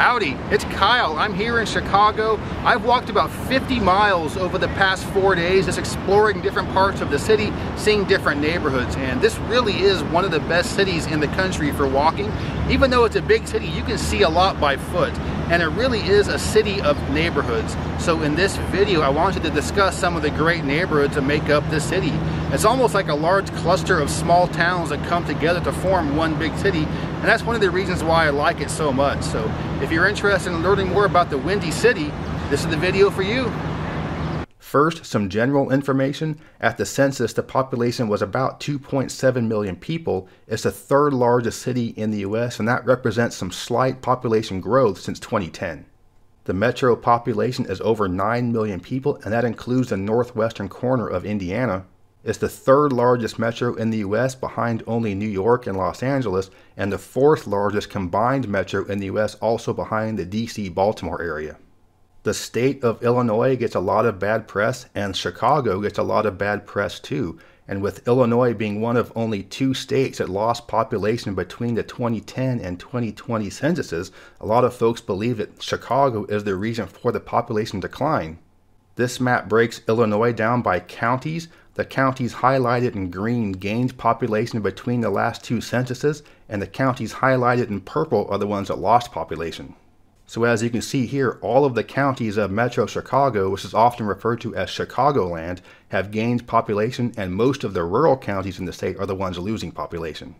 Howdy, it's Kyle. I'm here in Chicago. I've walked about 50 miles over the past four days just exploring different parts of the city, seeing different neighborhoods. And this really is one of the best cities in the country for walking. Even though it's a big city, you can see a lot by foot. And it really is a city of neighborhoods. So in this video, I wanted to discuss some of the great neighborhoods that make up this city. It's almost like a large cluster of small towns that come together to form one big city. And that's one of the reasons why I like it so much. So if you're interested in learning more about the Windy City, this is the video for you. First, some general information. At the census, the population was about 2.7 million people. It's the third largest city in the US, and that represents some slight population growth since 2010. The metro population is over 9 million people, and that includes the northwestern corner of Indiana, it's the third largest metro in the US behind only New York and Los Angeles, and the fourth largest combined metro in the US, also behind the DC Baltimore area. The state of Illinois gets a lot of bad press, and Chicago gets a lot of bad press too. And with Illinois being one of only two states that lost population between the 2010 and 2020 censuses, a lot of folks believe that Chicago is the reason for the population decline. This map breaks Illinois down by counties, the counties highlighted in green gained population between the last two censuses, and the counties highlighted in purple are the ones that lost population. So as you can see here, all of the counties of Metro Chicago, which is often referred to as Chicagoland, have gained population, and most of the rural counties in the state are the ones losing population.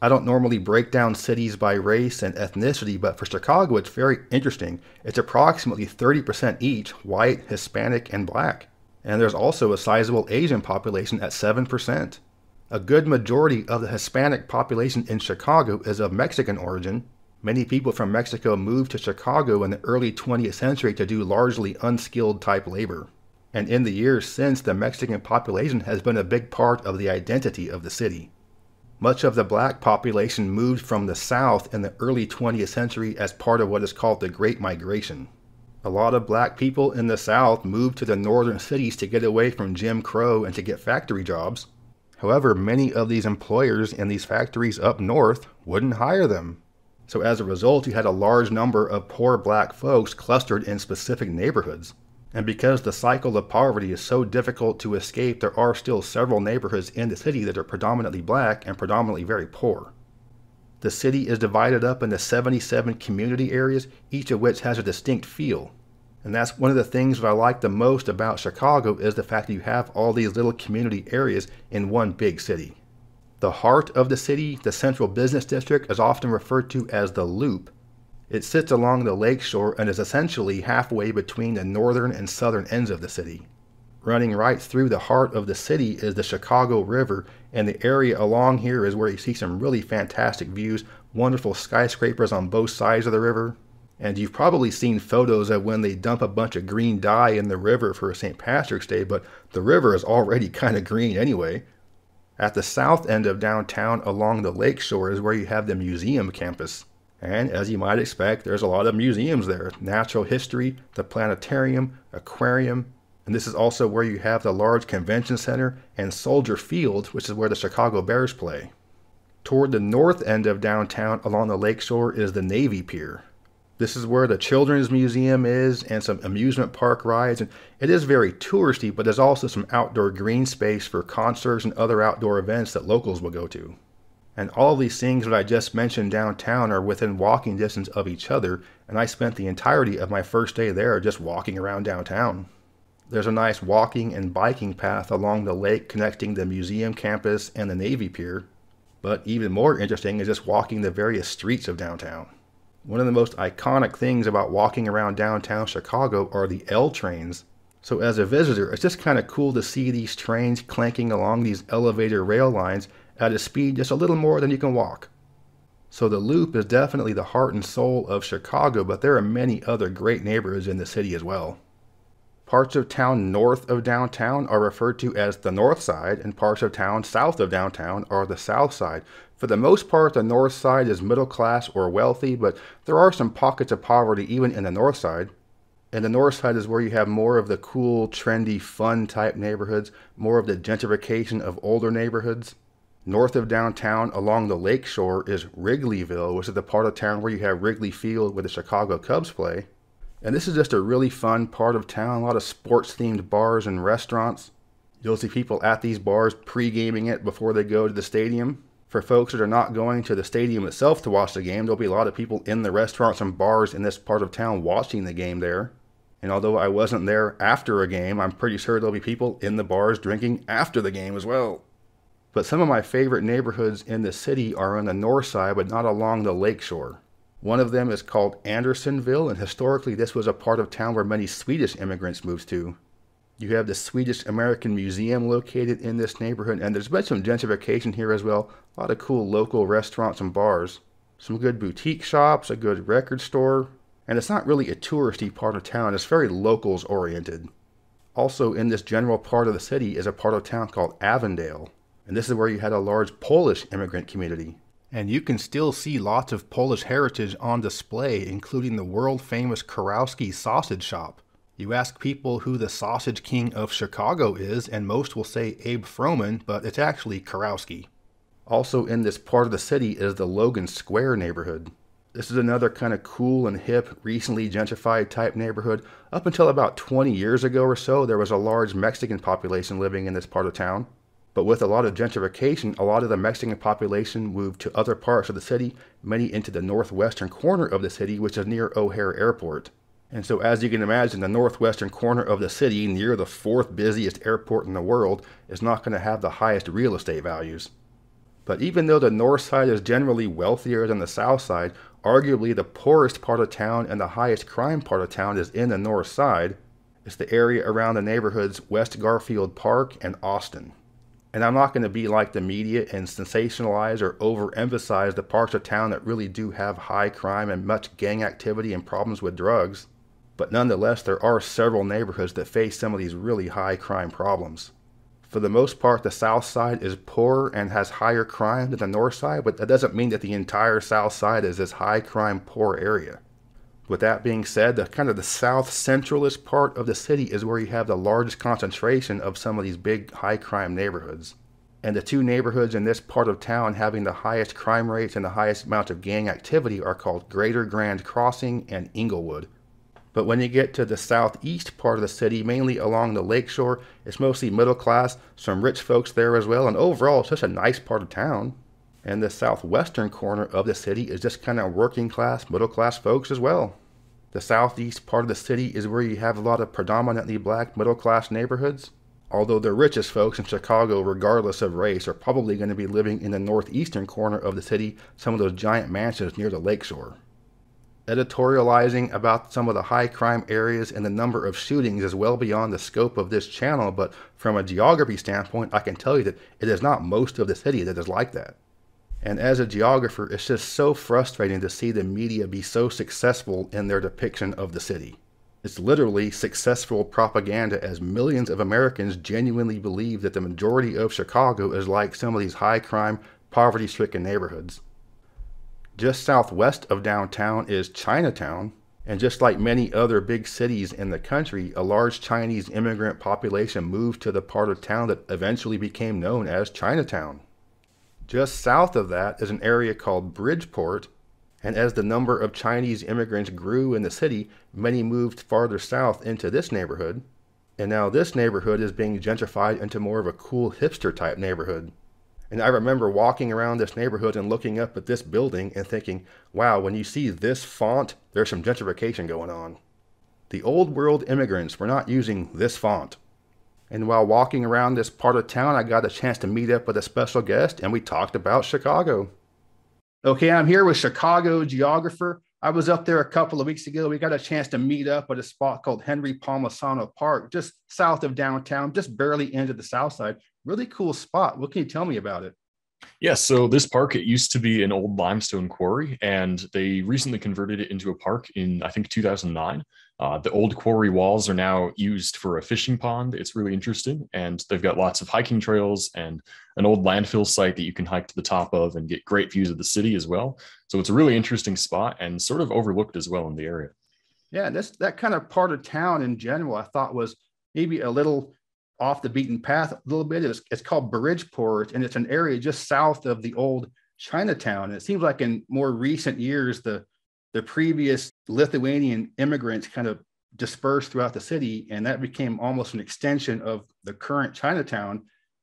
I don't normally break down cities by race and ethnicity, but for Chicago it's very interesting. It's approximately 30% each white, Hispanic, and black and there's also a sizable Asian population at 7%. A good majority of the Hispanic population in Chicago is of Mexican origin. Many people from Mexico moved to Chicago in the early 20th century to do largely unskilled type labor. And in the years since, the Mexican population has been a big part of the identity of the city. Much of the black population moved from the South in the early 20th century as part of what is called the Great Migration. A lot of black people in the South moved to the northern cities to get away from Jim Crow and to get factory jobs. However, many of these employers in these factories up north wouldn't hire them. So as a result, you had a large number of poor black folks clustered in specific neighborhoods. And because the cycle of poverty is so difficult to escape, there are still several neighborhoods in the city that are predominantly black and predominantly very poor. The city is divided up into 77 community areas, each of which has a distinct feel. And that's one of the things that I like the most about Chicago is the fact that you have all these little community areas in one big city. The heart of the city, the central business district, is often referred to as the Loop. It sits along the lakeshore and is essentially halfway between the northern and southern ends of the city. Running right through the heart of the city is the Chicago River, and the area along here is where you see some really fantastic views, wonderful skyscrapers on both sides of the river, and you've probably seen photos of when they dump a bunch of green dye in the river for St. Patrick's Day, but the river is already kind of green anyway. At the south end of downtown along the lake shore is where you have the museum campus. And as you might expect, there's a lot of museums there natural history, the planetarium, aquarium, and this is also where you have the large convention center and Soldier Field, which is where the Chicago Bears play. Toward the north end of downtown along the lakeshore is the Navy Pier. This is where the Children's Museum is and some amusement park rides. And it is very touristy, but there's also some outdoor green space for concerts and other outdoor events that locals will go to. And all these things that I just mentioned downtown are within walking distance of each other, and I spent the entirety of my first day there just walking around downtown. There's a nice walking and biking path along the lake connecting the museum campus and the Navy Pier. But even more interesting is just walking the various streets of downtown. One of the most iconic things about walking around downtown Chicago are the L trains. So as a visitor, it's just kind of cool to see these trains clanking along these elevator rail lines at a speed just a little more than you can walk. So the Loop is definitely the heart and soul of Chicago, but there are many other great neighborhoods in the city as well. Parts of town north of downtown are referred to as the north side, and parts of town south of downtown are the south side. For the most part, the north side is middle class or wealthy, but there are some pockets of poverty even in the north side. And the north side is where you have more of the cool, trendy, fun type neighborhoods, more of the gentrification of older neighborhoods. North of downtown along the lake shore is Wrigleyville, which is the part of town where you have Wrigley Field where the Chicago Cubs play. And this is just a really fun part of town, a lot of sports themed bars and restaurants. You'll see people at these bars pre gaming it before they go to the stadium. For folks that are not going to the stadium itself to watch the game, there'll be a lot of people in the restaurants and bars in this part of town watching the game there. And although I wasn't there after a game, I'm pretty sure there'll be people in the bars drinking after the game as well. But some of my favorite neighborhoods in the city are on the north side, but not along the lakeshore. One of them is called Andersonville, and historically this was a part of town where many Swedish immigrants moved to. You have the Swedish American Museum located in this neighborhood, and there's been some gentrification here as well. A lot of cool local restaurants and bars. Some good boutique shops, a good record store, and it's not really a touristy part of town, it's very locals oriented. Also, in this general part of the city is a part of town called Avondale and this is where you had a large Polish immigrant community. And you can still see lots of Polish heritage on display, including the world famous Kurowski sausage shop. You ask people who the sausage king of Chicago is, and most will say Abe Froman, but it's actually Kurowski. Also, in this part of the city is the Logan Square neighborhood. This is another kind of cool and hip, recently gentrified type neighborhood. Up until about 20 years ago or so, there was a large Mexican population living in this part of town. But with a lot of gentrification, a lot of the Mexican population moved to other parts of the city, many into the northwestern corner of the city, which is near O'Hare Airport. And so, as you can imagine, the northwestern corner of the city, near the fourth busiest airport in the world, is not going to have the highest real estate values. But even though the north side is generally wealthier than the south side, arguably the poorest part of town and the highest crime part of town is in the north side. It's the area around the neighborhoods West Garfield Park and Austin. And I'm not going to be like the media and sensationalize or overemphasize the parts of town that really do have high crime and much gang activity and problems with drugs. But nonetheless, there are several neighborhoods that face some of these really high crime problems. For the most part, the south side is poorer and has higher crime than the north side, but that doesn't mean that the entire south side is this high crime poor area. With that being said, the kind of the south centralist part of the city is where you have the largest concentration of some of these big high crime neighborhoods. And the two neighborhoods in this part of town having the highest crime rates and the highest amount of gang activity are called Greater Grand Crossing and Englewood. But when you get to the southeast part of the city, mainly along the lakeshore, it's mostly middle class, some rich folks there as well, and overall it's a nice part of town. And the southwestern corner of the city is just kind of working class, middle class folks as well. The southeast part of the city is where you have a lot of predominantly black middle class neighborhoods. Although the richest folks in Chicago, regardless of race, are probably going to be living in the northeastern corner of the city, some of those giant mansions near the lakeshore. Editorializing about some of the high crime areas and the number of shootings is well beyond the scope of this channel, but from a geography standpoint, I can tell you that it is not most of the city that is like that. And as a geographer, it's just so frustrating to see the media be so successful in their depiction of the city. It's literally successful propaganda as millions of Americans genuinely believe that the majority of Chicago is like some of these high crime, poverty stricken neighborhoods. Just southwest of downtown is Chinatown, and just like many other big cities in the country, a large Chinese immigrant population moved to the part of town that eventually became known as Chinatown. Just south of that is an area called Bridgeport, and as the number of Chinese immigrants grew in the city, many moved farther south into this neighborhood. And now this neighborhood is being gentrified into more of a cool hipster type neighborhood. And I remember walking around this neighborhood and looking up at this building and thinking, wow, when you see this font, there's some gentrification going on. The old world immigrants were not using this font. And while walking around this part of town, I got a chance to meet up with a special guest and we talked about Chicago. Okay, I'm here with Chicago geographer. I was up there a couple of weeks ago. We got a chance to meet up at a spot called Henry Palmisano Park, just south of downtown, just barely into the south side. Really cool spot. What can you tell me about it? Yeah, so this park it used to be an old limestone quarry, and they recently converted it into a park in I think 2009. Uh, the old quarry walls are now used for a fishing pond. It's really interesting. And they've got lots of hiking trails and an old landfill site that you can hike to the top of and get great views of the city as well. So it's a really interesting spot and sort of overlooked as well in the area. Yeah, this that kind of part of town in general, I thought was maybe a little off the beaten path a little bit. It's, it's called Bridgeport, and it's an area just south of the old Chinatown. It seems like in more recent years, the the previous Lithuanian immigrants kind of dispersed throughout the city, and that became almost an extension of the current Chinatown.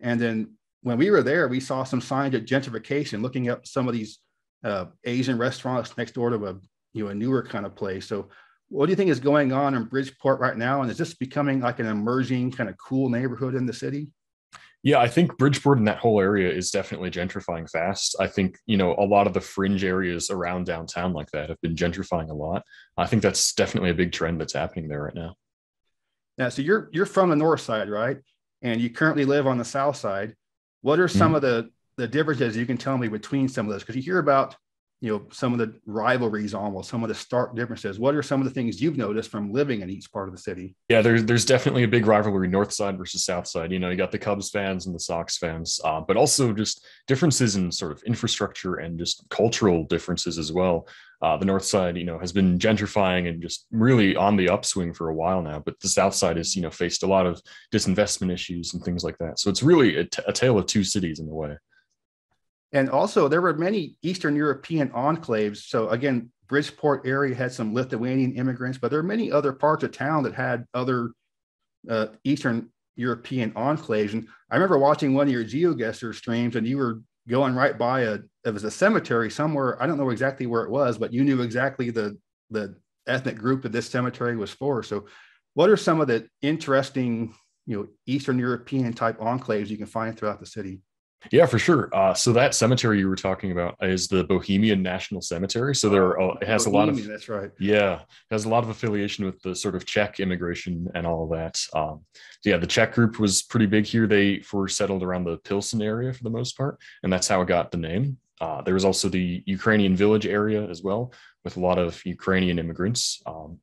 And then when we were there, we saw some signs of gentrification, looking at some of these uh, Asian restaurants next door to a you know a newer kind of place. So, what do you think is going on in Bridgeport right now? And is this becoming like an emerging kind of cool neighborhood in the city? Yeah, I think Bridgeport and that whole area is definitely gentrifying fast. I think, you know, a lot of the fringe areas around downtown like that have been gentrifying a lot. I think that's definitely a big trend that's happening there right now. Yeah, so you're you're from the north side, right? And you currently live on the south side. What are some mm-hmm. of the the differences you can tell me between some of those? Because you hear about you know some of the rivalries almost some of the stark differences. What are some of the things you've noticed from living in each part of the city? Yeah there's there's definitely a big rivalry north side versus south side. You know you got the cubs fans and the sox fans uh, but also just differences in sort of infrastructure and just cultural differences as well. Uh, the north side you know has been gentrifying and just really on the upswing for a while now but the south side has you know faced a lot of disinvestment issues and things like that. So it's really a, t- a tale of two cities in a way and also, there were many Eastern European enclaves. So, again, Bridgeport area had some Lithuanian immigrants, but there are many other parts of town that had other uh, Eastern European enclaves. And I remember watching one of your GeoGuessr streams, and you were going right by a it was a cemetery somewhere. I don't know exactly where it was, but you knew exactly the the ethnic group that this cemetery was for. So, what are some of the interesting, you know, Eastern European type enclaves you can find throughout the city? Yeah, for sure. Uh, so that cemetery you were talking about is the Bohemian National Cemetery. So there, are, it has Bohemian, a lot of that's right. Yeah, it has a lot of affiliation with the sort of Czech immigration and all of that. Um, yeah, the Czech group was pretty big here. They were settled around the Pilsen area for the most part, and that's how it got the name. Uh, there was also the Ukrainian village area as well, with a lot of Ukrainian immigrants. Um,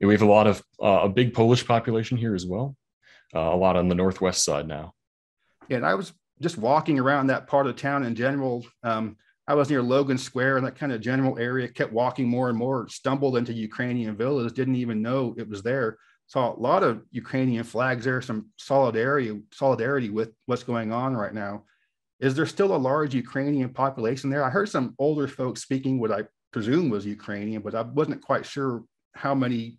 we have a lot of uh, a big Polish population here as well. Uh, a lot on the northwest side now. Yeah, and I was just walking around that part of town in general. Um, I was near Logan Square in that kind of general area, kept walking more and more, stumbled into Ukrainian Village, didn't even know it was there. Saw a lot of Ukrainian flags there, some solidarity, solidarity with what's going on right now. Is there still a large Ukrainian population there? I heard some older folks speaking what I presume was Ukrainian, but I wasn't quite sure how many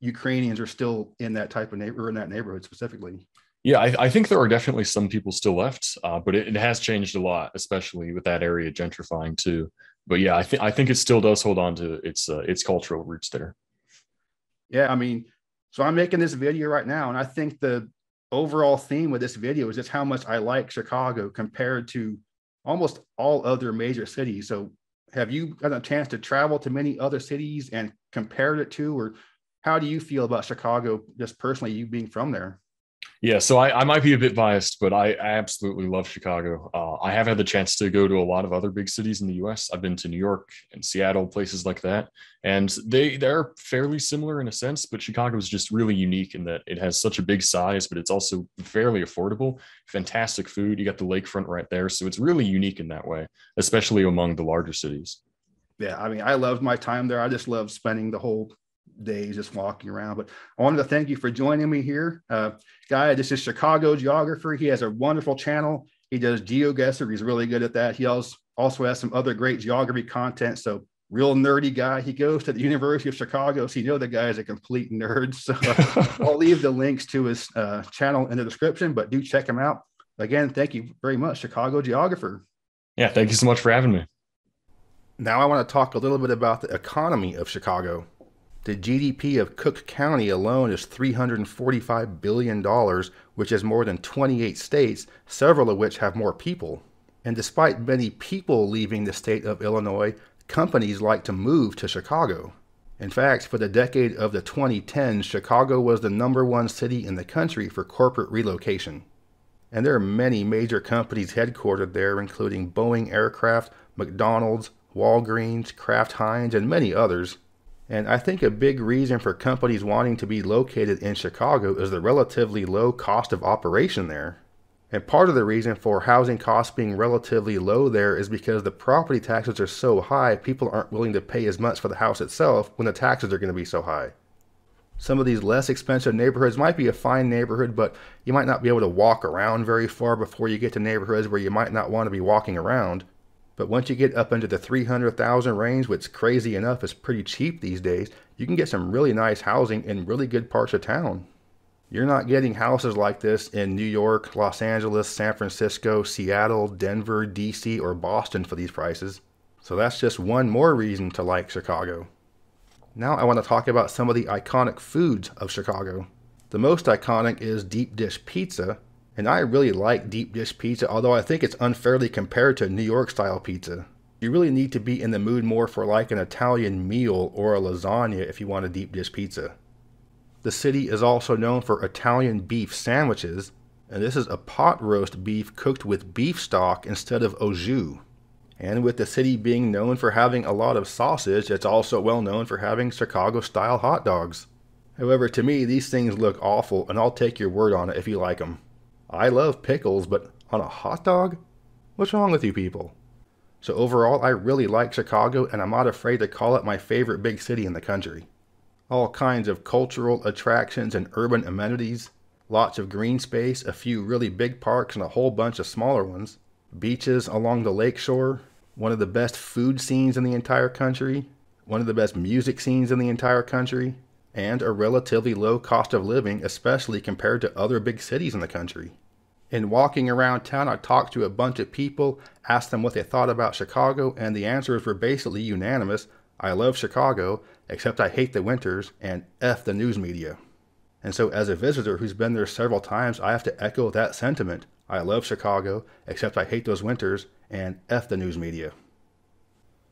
Ukrainians are still in that type of neighborhood, in that neighborhood specifically. Yeah, I, I, think there are definitely some people still left, uh, but it, it, has changed a lot, especially with that area gentrifying too. But yeah, I think I think it still does hold on to its uh, its cultural roots there. Yeah, I mean, so I'm making this video right now, and I think the overall theme of this video is just how much I like Chicago compared to almost all other major cities. So, have you got a chance to travel to many other cities and compared it to, or how do you feel about Chicago, just personally, you being from there? Yeah, so I, I might be a bit biased, but I, I absolutely love Chicago. Uh, I have had the chance to go to a lot of other big cities in the U.S. I've been to New York and Seattle, places like that, and they they're fairly similar in a sense. But Chicago is just really unique in that it has such a big size, but it's also fairly affordable. Fantastic food. You got the lakefront right there, so it's really unique in that way, especially among the larger cities. Yeah, I mean, I loved my time there. I just love spending the whole days just walking around. But I wanted to thank you for joining me here. Uh, guy, this is Chicago Geographer. He has a wonderful channel. He does GeoGuessr. He's really good at that. He also, also has some other great geography content. So real nerdy guy. He goes to the University of Chicago. So you know the guy is a complete nerd. So I'll leave the links to his uh, channel in the description, but do check him out. Again, thank you very much, Chicago Geographer. Yeah, thank you so much for having me. Now I want to talk a little bit about the economy of Chicago. The GDP of Cook County alone is $345 billion, which is more than 28 states, several of which have more people. And despite many people leaving the state of Illinois, companies like to move to Chicago. In fact, for the decade of the 2010s, Chicago was the number one city in the country for corporate relocation. And there are many major companies headquartered there, including Boeing Aircraft, McDonald's, Walgreens, Kraft Heinz, and many others. And I think a big reason for companies wanting to be located in Chicago is the relatively low cost of operation there. And part of the reason for housing costs being relatively low there is because the property taxes are so high, people aren't willing to pay as much for the house itself when the taxes are going to be so high. Some of these less expensive neighborhoods might be a fine neighborhood, but you might not be able to walk around very far before you get to neighborhoods where you might not want to be walking around. But once you get up into the 300,000 range, which crazy enough is pretty cheap these days, you can get some really nice housing in really good parts of town. You're not getting houses like this in New York, Los Angeles, San Francisco, Seattle, Denver, DC, or Boston for these prices. So that's just one more reason to like Chicago. Now I want to talk about some of the iconic foods of Chicago. The most iconic is deep dish pizza, and I really like deep dish pizza, although I think it's unfairly compared to New York style pizza. You really need to be in the mood more for like an Italian meal or a lasagna if you want a deep dish pizza. The city is also known for Italian beef sandwiches, and this is a pot roast beef cooked with beef stock instead of au jus. And with the city being known for having a lot of sausage, it's also well known for having Chicago style hot dogs. However, to me, these things look awful, and I'll take your word on it if you like them. I love pickles, but on a hot dog? What's wrong with you people? So, overall, I really like Chicago, and I'm not afraid to call it my favorite big city in the country. All kinds of cultural attractions and urban amenities, lots of green space, a few really big parks, and a whole bunch of smaller ones, beaches along the lakeshore, one of the best food scenes in the entire country, one of the best music scenes in the entire country, and a relatively low cost of living, especially compared to other big cities in the country. In walking around town, I talked to a bunch of people, asked them what they thought about Chicago, and the answers were basically unanimous. I love Chicago, except I hate the winters, and F the news media. And so, as a visitor who's been there several times, I have to echo that sentiment. I love Chicago, except I hate those winters, and F the news media.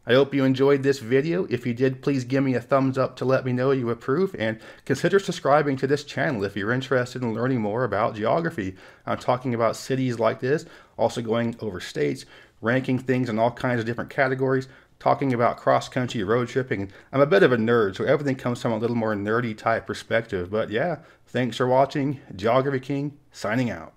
I hope you enjoyed this video. If you did, please give me a thumbs up to let me know you approve, and consider subscribing to this channel if you're interested in learning more about geography. I'm talking about cities like this, also going over states, ranking things in all kinds of different categories, talking about cross-country road tripping. I'm a bit of a nerd, so everything comes from a little more nerdy type perspective. But yeah, thanks for watching. Geography King, signing out.